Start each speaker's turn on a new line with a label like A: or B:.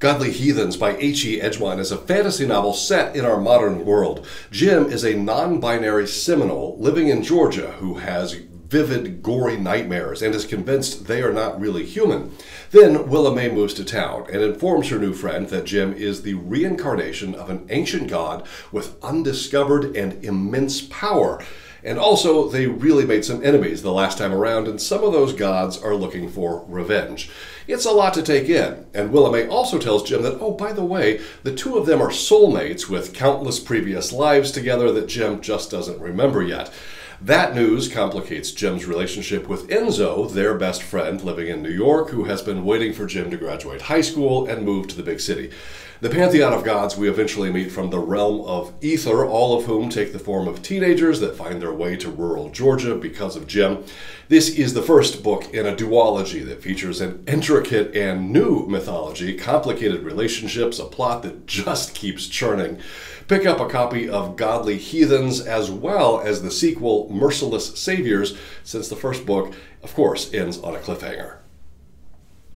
A: Godly Heathens by H.E. Edgmon is a fantasy novel set in our modern world. Gem is a non binary Seminole living in Georgia who has vivid, gory nightmares and is convinced they are not really human. Then Willa May moves to town and informs her new friend that Gem is the reincarnation of an ancient god with undiscovered and immense power. And also, they really made some enemies the last time around, and some of those gods are looking for revenge. It's a lot to take in, and Willa May also tells Gem that, oh, by the way, the two of them are soulmates with countless previous lives together that Gem just doesn't remember yet. That news complicates Gem's relationship with Enzo, their best friend living in New York, who has been waiting for Gem to graduate high school and move to the big city. The pantheon of gods we eventually meet from the realm of ether, all of whom take the form of teenagers that find their way to rural Georgia because of Gem. This is the first book in a duology that features an intricate and new mythology, complicated relationships, a plot that just keeps churning. Pick up a copy of Godly Heathens as well as the sequel Merciless Saviors, since the first book, of course, ends on a cliffhanger.